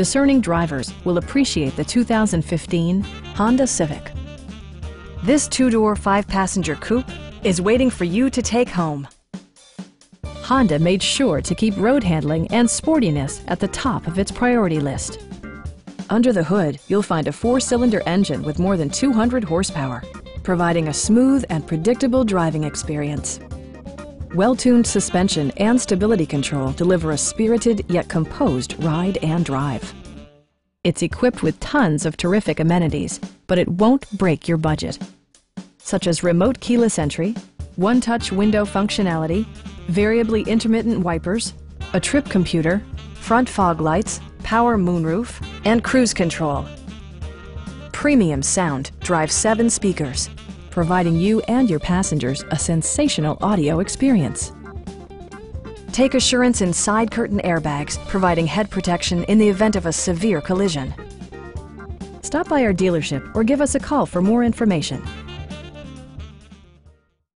discerning drivers will appreciate the 2015 Honda Civic. This two-door, five-passenger coupe is waiting for you to take home. Honda made sure to keep road handling and sportiness at the top of its priority list. Under the hood, you'll find a four-cylinder engine with more than 200 horsepower, providing a smooth and predictable driving experience. Well-tuned suspension and stability control deliver a spirited yet composed ride and drive. It's equipped with tons of terrific amenities, but it won't break your budget. Such as remote keyless entry, one-touch window functionality, variably intermittent wipers, a trip computer, front fog lights, power moonroof, and cruise control. Premium sound drives seven speakers, providing you and your passengers a sensational audio experience. Take assurance in side curtain airbags, providing head protection in the event of a severe collision. Stop by our dealership or give us a call for more information.